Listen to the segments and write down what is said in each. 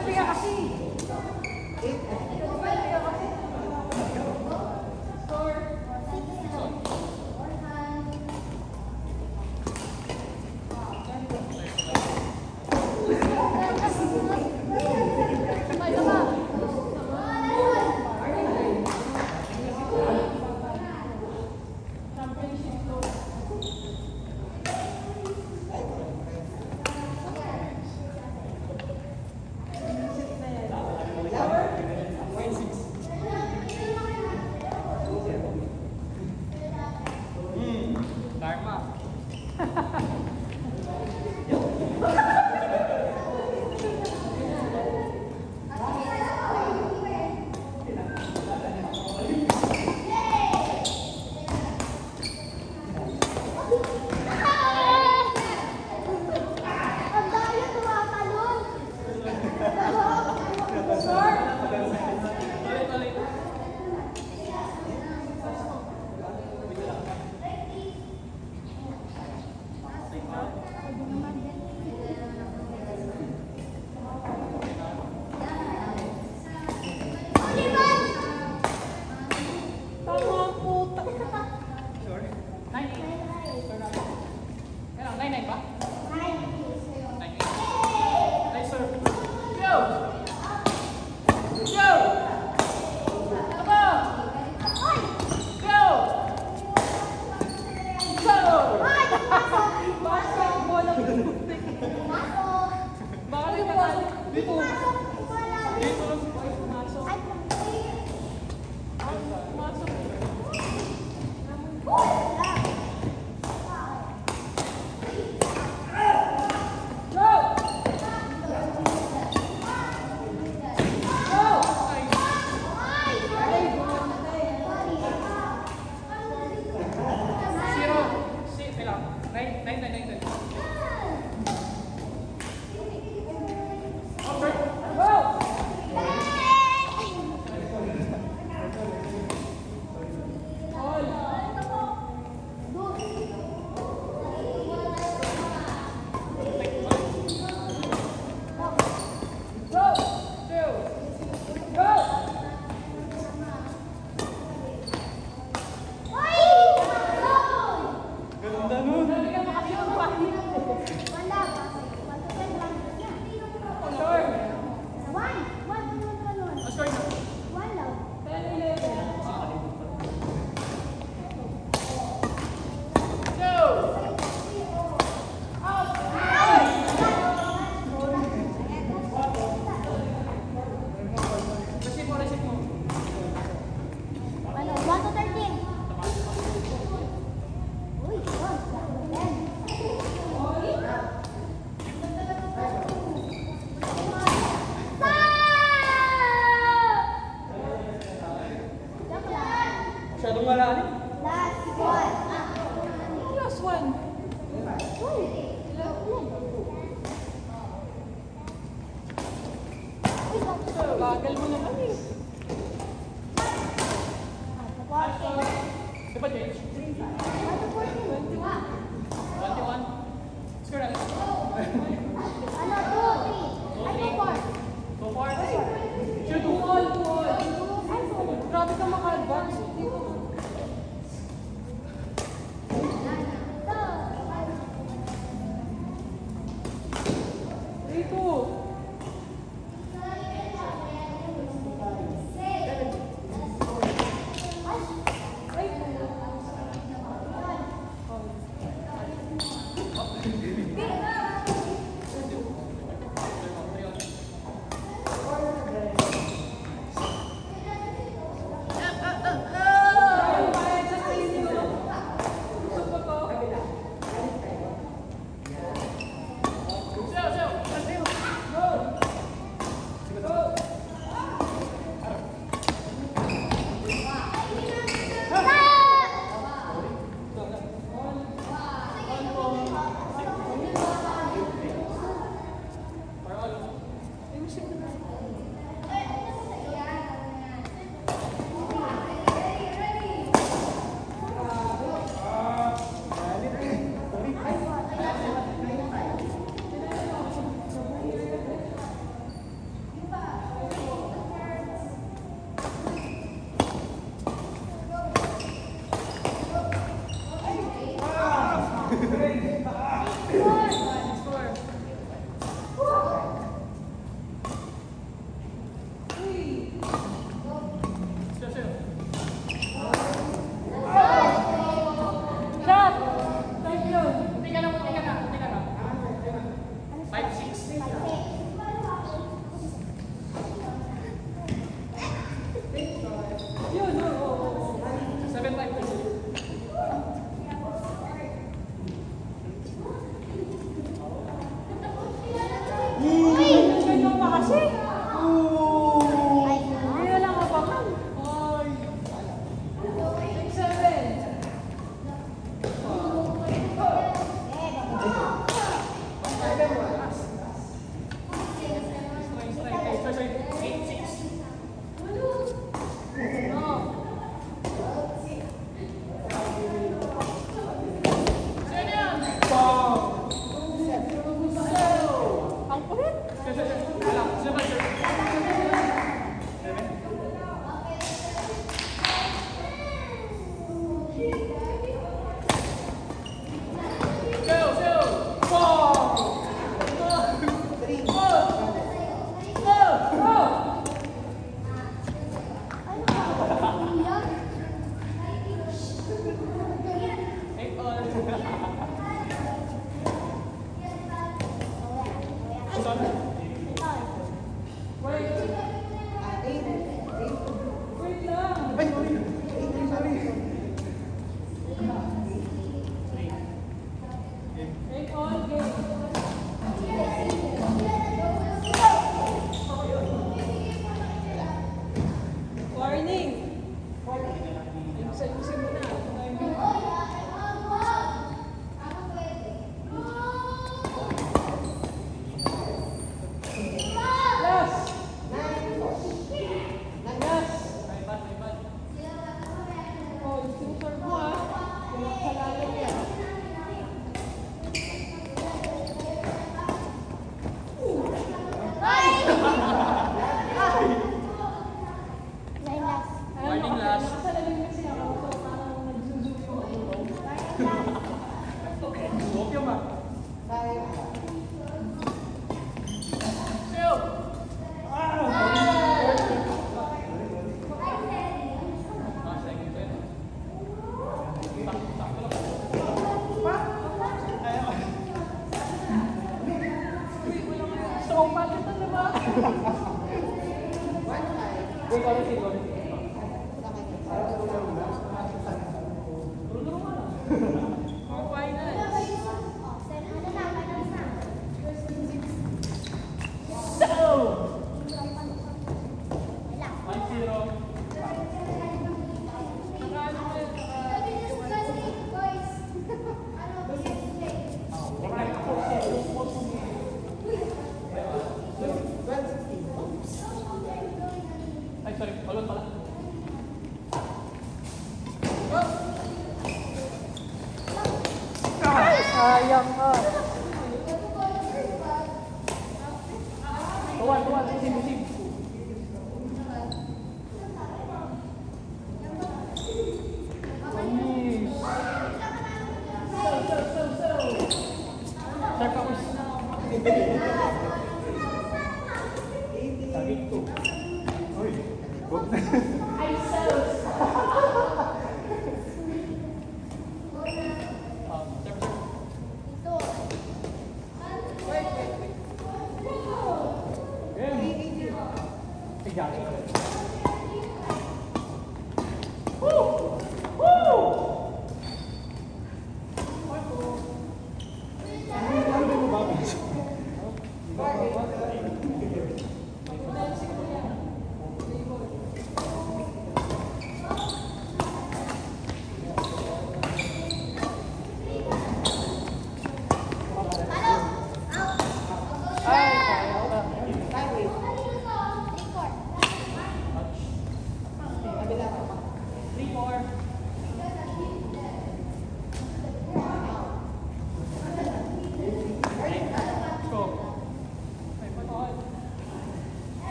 Kaliwete ka kasi. 来嘛。哈哈哈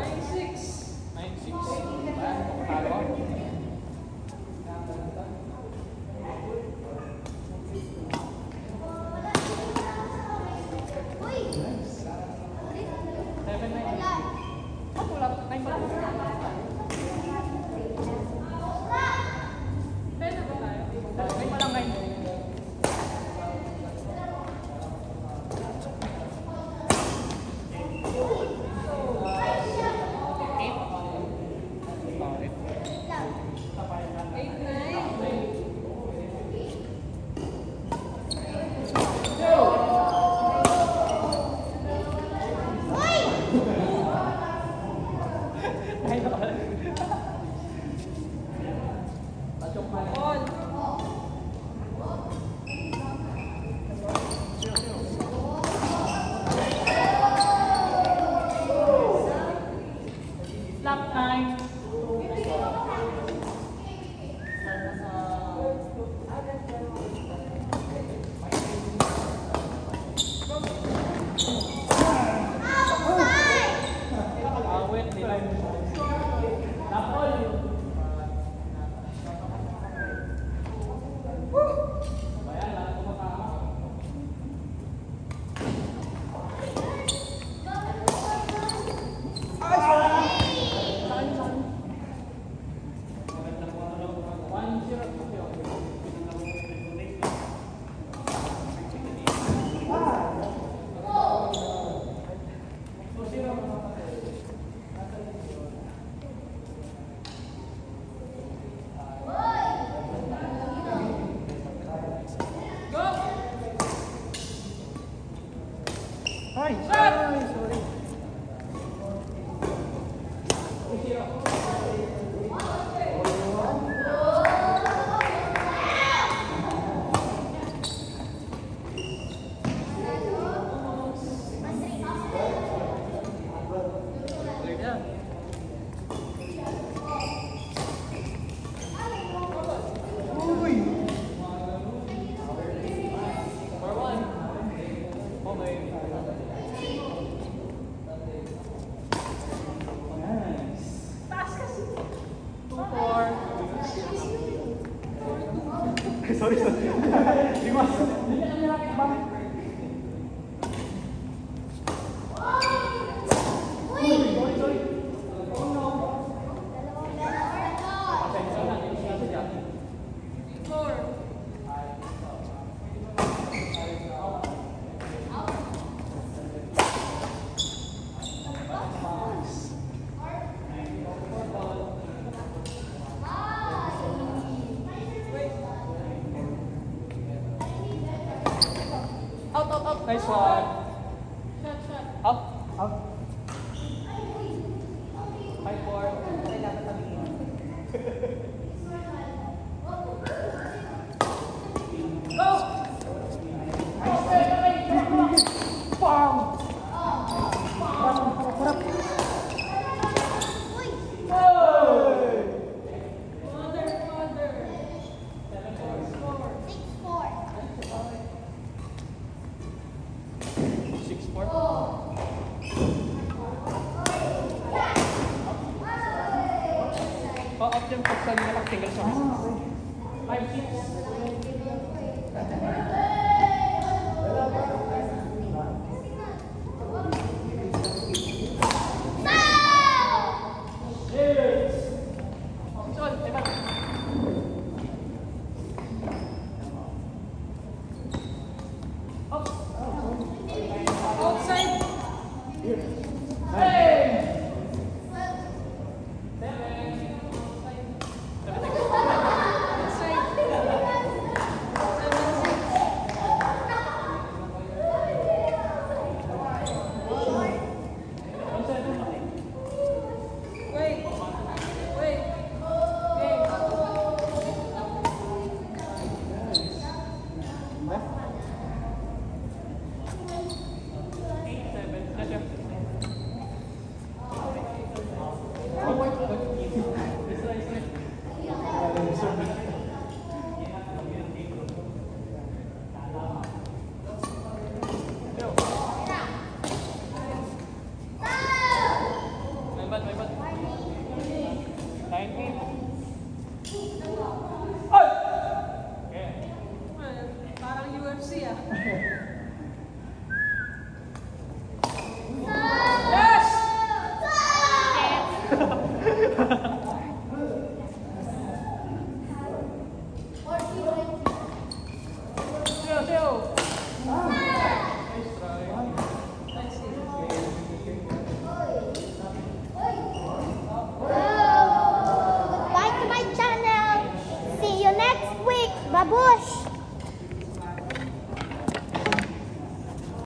Nine, six. Nine, six. Ayan, papatalo ako. Nice. そういう人います。没错，好，好。Pa-off yung pag sa nila pag-tingle sa mga. 5, 6.